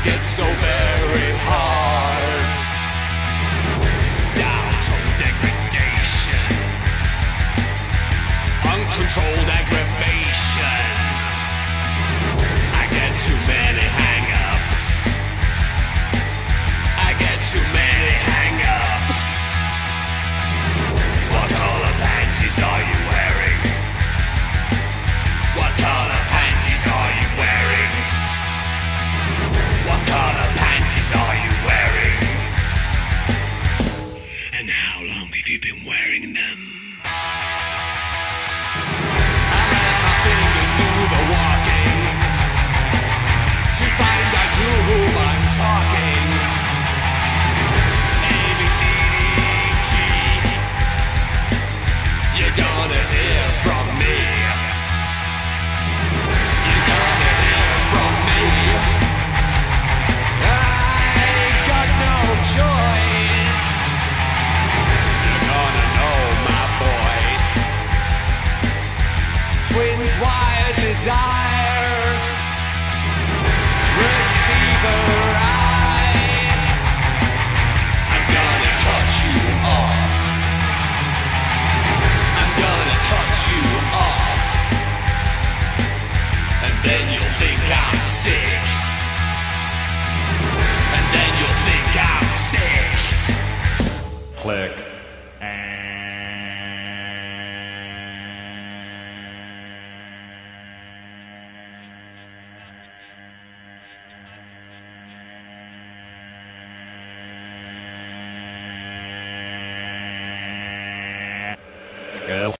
It gets so very And how long have you been wearing them? Wire desire. Receiver eye. I'm gonna cut you off. I'm gonna cut you off. And then you'll think I'm sick. And then you'll think I'm sick. Click. Yeah.